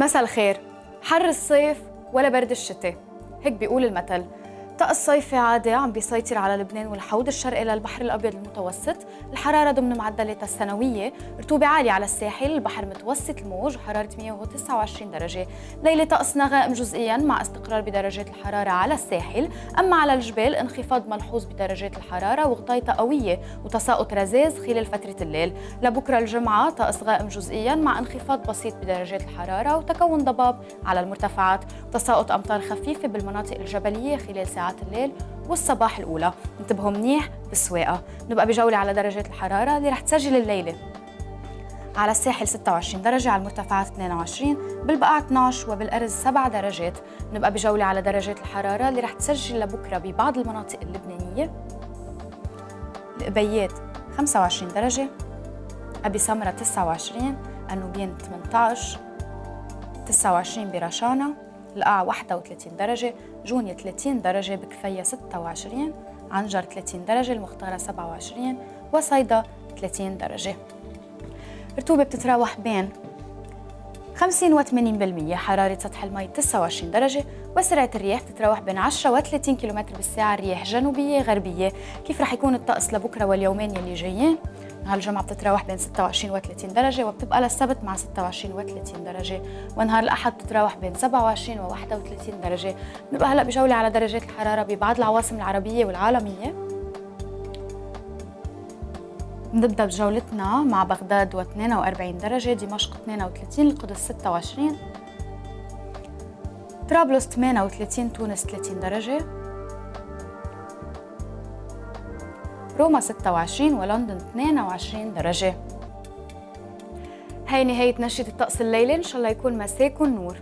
مساء الخير. حر الصيف ولا برد الشتاء؟ هيك بيقول المثل. طقس صيفي عادي عم بيسيطر على لبنان والحوض الشرقي للبحر الأبيض المتوسط، الحرارة ضمن معدلاتها السنوية، رطوبة عالية على الساحل، البحر متوسط الموج، حرارة 129 درجة، ليلة طقس نغائم جزئيا مع استقرار بدرجات الحرارة على الساحل، أما على الجبال انخفاض ملحوظ بدرجات الحرارة وغطيطه قوية وتساقط رذاذ خلال فترة الليل، لبكرة الجمعة طقس غائم جزئيا مع انخفاض بسيط بدرجات الحرارة وتكون ضباب على المرتفعات، وتساقط أمطار خفيفة بالمناطق الجبلية خلال ساعات ساعات الليل والصباح الأولى. انتبهوا منيح بالسواقة نبقى بجولة على درجات الحرارة اللي رح تسجل الليلة. على الساحل 26 درجة على المرتفعات 22 بالبقاع 12 وبالأرز 7 درجات. نبقى بجولة على درجات الحرارة اللي رح تسجل لبكرة ببعض المناطق اللبنانية. القبيات 25 درجة أبي سمرة 29 النوبين 18 29 برشانة القاع 31 درجة. جونية 30 درجة بكفية 26 عنجر 30 درجة المختارة 27 وصيدا 30 درجة. رطوبة بتتراوح بين 50 و 80% حرارة سطح المي 29 درجة وسرعة الرياح بتتراوح بين 10 و 30 كم بالساعة رياح جنوبية غربية. كيف رح يكون الطقس لبكرة واليومين يلي جايين؟ نهار الجمعة بتتراوح بين 26 و 30 درجة وبتبقى للسبت مع 26 و 30 درجة. ونهار الأحد بتتراوح بين 27 و 31 درجة. بنبقى هلأ بجولة على درجات الحرارة ببعض العواصم العربية والعالمية. نبدأ بجولتنا مع بغداد و 42 درجة دمشق 32 القدس 26 طرابلس 38 تونس 30 درجة. روما 26 ولندن 22 درجة. هاي نهاية نشرة الطقس الليلة. إن شاء الله يكون مساكم نور.